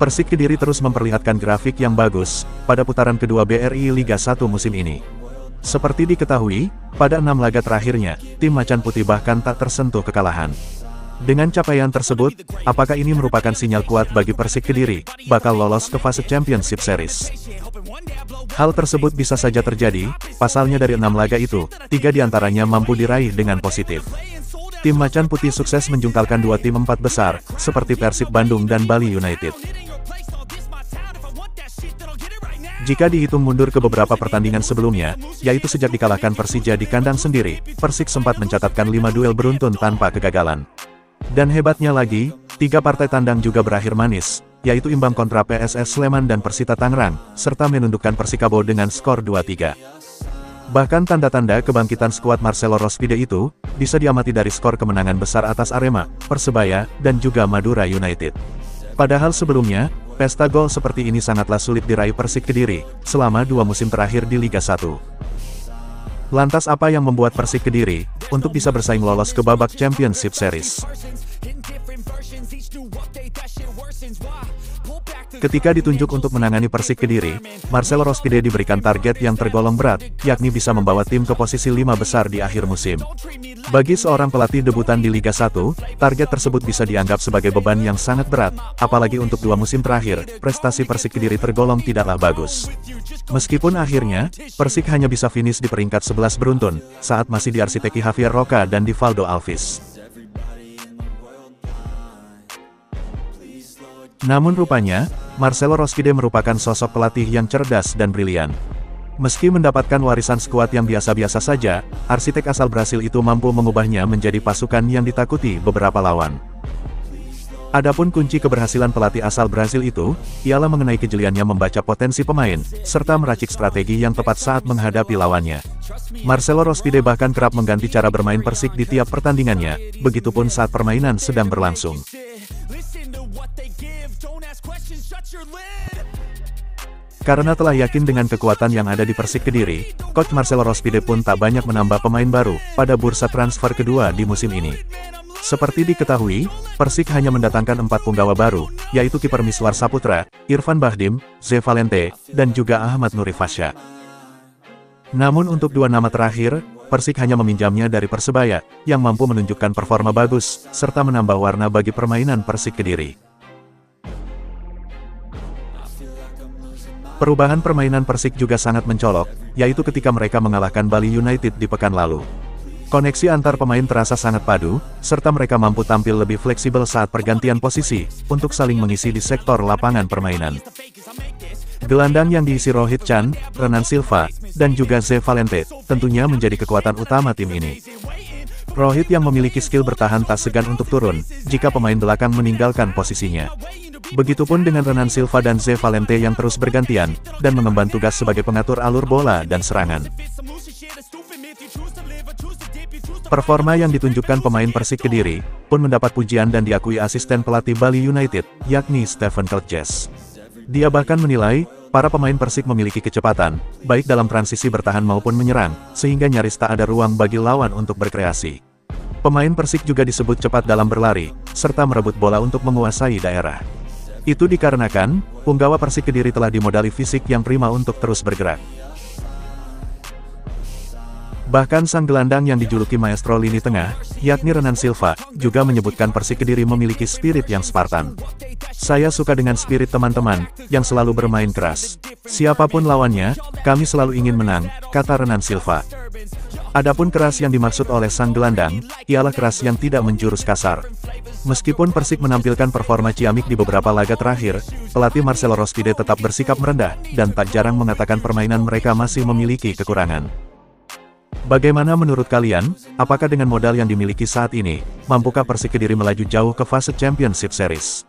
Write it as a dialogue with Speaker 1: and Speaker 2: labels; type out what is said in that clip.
Speaker 1: Persik Kediri terus memperlihatkan grafik yang bagus pada putaran kedua BRI Liga 1 musim ini. Seperti diketahui, pada enam laga terakhirnya, tim Macan Putih bahkan tak tersentuh kekalahan. Dengan capaian tersebut, apakah ini merupakan sinyal kuat bagi Persik Kediri, bakal lolos ke fase Championship Series? Hal tersebut bisa saja terjadi, pasalnya dari enam laga itu, tiga di antaranya mampu diraih dengan positif. Tim Macan Putih sukses menjungkalkan dua tim empat besar, seperti Persib Bandung dan Bali United. Jika dihitung mundur ke beberapa pertandingan sebelumnya, yaitu sejak dikalahkan Persija di kandang sendiri, Persik sempat mencatatkan lima duel beruntun tanpa kegagalan. Dan hebatnya lagi, tiga partai tandang juga berakhir manis, yaitu imbang kontra PSS Sleman dan Persita Tangerang, serta menundukkan Persikabo dengan skor 2-3. Bahkan tanda-tanda kebangkitan skuad Marcelo Rospide itu, bisa diamati dari skor kemenangan besar atas Arema, Persebaya, dan juga Madura United. Padahal sebelumnya, pesta gol seperti ini sangatlah sulit diraih Persik Kediri, selama dua musim terakhir di Liga 1. Lantas apa yang membuat Persik Kediri, untuk bisa bersaing lolos ke babak Championship Series? Ketika ditunjuk untuk menangani Persik Kediri, Marcelo Rospide diberikan target yang tergolong berat, yakni bisa membawa tim ke posisi lima besar di akhir musim. Bagi seorang pelatih debutan di Liga 1, target tersebut bisa dianggap sebagai beban yang sangat berat, apalagi untuk dua musim terakhir, prestasi Persik Kediri tergolong tidaklah bagus. Meskipun akhirnya, Persik hanya bisa finish di peringkat 11 beruntun, saat masih diarsiteki Javier Roca dan Divaldo Alves. Namun rupanya, Marcelo Rospide merupakan sosok pelatih yang cerdas dan brilian. Meski mendapatkan warisan skuad yang biasa-biasa saja, arsitek asal Brasil itu mampu mengubahnya menjadi pasukan yang ditakuti beberapa lawan. Adapun kunci keberhasilan pelatih asal Brasil itu, ialah mengenai kejeliannya membaca potensi pemain, serta meracik strategi yang tepat saat menghadapi lawannya. Marcelo Rospide bahkan kerap mengganti cara bermain Persik di tiap pertandingannya, begitupun saat permainan sedang berlangsung. Karena telah yakin dengan kekuatan yang ada di Persik Kediri, Coach Marcelo Rospide pun tak banyak menambah pemain baru pada bursa transfer kedua di musim ini. Seperti diketahui, Persik hanya mendatangkan empat punggawa baru, yaitu kiper Miswar Saputra, Irfan Bahdim, Ze Valente, dan juga Ahmad Nuri Fasya. Namun untuk dua nama terakhir, Persik hanya meminjamnya dari Persebaya, yang mampu menunjukkan performa bagus, serta menambah warna bagi permainan Persik Kediri. Perubahan permainan Persik juga sangat mencolok, yaitu ketika mereka mengalahkan Bali United di pekan lalu. Koneksi antar pemain terasa sangat padu, serta mereka mampu tampil lebih fleksibel saat pergantian posisi, untuk saling mengisi di sektor lapangan permainan. Gelandang yang diisi Rohit Chan, Renan Silva, dan juga Ze Valente, tentunya menjadi kekuatan utama tim ini. Rohit yang memiliki skill bertahan tak segan untuk turun, jika pemain belakang meninggalkan posisinya. Begitupun dengan Renan Silva dan Ze Valente yang terus bergantian, dan mengemban tugas sebagai pengatur alur bola dan serangan. Performa yang ditunjukkan pemain Persik Kediri, pun mendapat pujian dan diakui asisten pelatih Bali United, yakni Stephen Keltjes. Dia bahkan menilai, para pemain Persik memiliki kecepatan, baik dalam transisi bertahan maupun menyerang, sehingga nyaris tak ada ruang bagi lawan untuk berkreasi. Pemain Persik juga disebut cepat dalam berlari, serta merebut bola untuk menguasai daerah. Itu dikarenakan, punggawa Persik Kediri telah dimodali fisik yang prima untuk terus bergerak. Bahkan sang gelandang yang dijuluki maestro lini tengah, yakni Renan Silva, juga menyebutkan Persik Kediri memiliki spirit yang Spartan. Saya suka dengan spirit teman-teman, yang selalu bermain keras. Siapa pun lawannya, kami selalu ingin menang, kata Renan Silva. Adapun keras yang dimaksud oleh sang gelandang, ialah keras yang tidak menjurus kasar. Meskipun Persik menampilkan performa ciamik di beberapa laga terakhir, pelatih Marcelo Rospide tetap bersikap merendah, dan tak jarang mengatakan permainan mereka masih memiliki kekurangan. Bagaimana menurut kalian, apakah dengan modal yang dimiliki saat ini, mampukah Persik Kediri melaju jauh ke fase Championship Series?